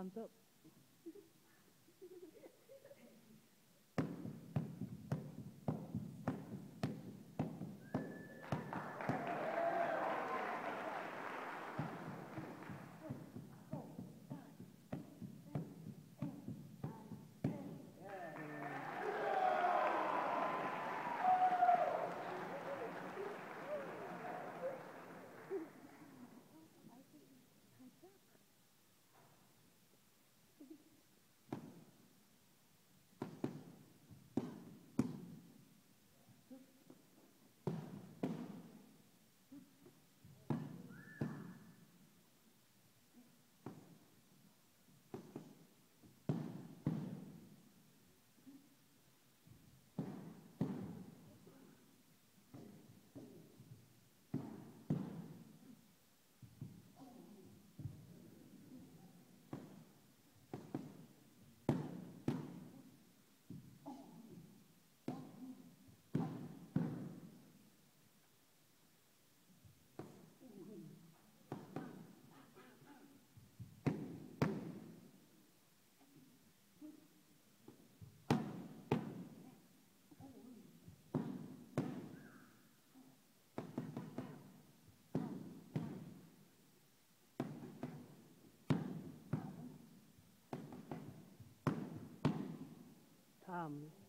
Time's up. Time.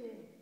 对。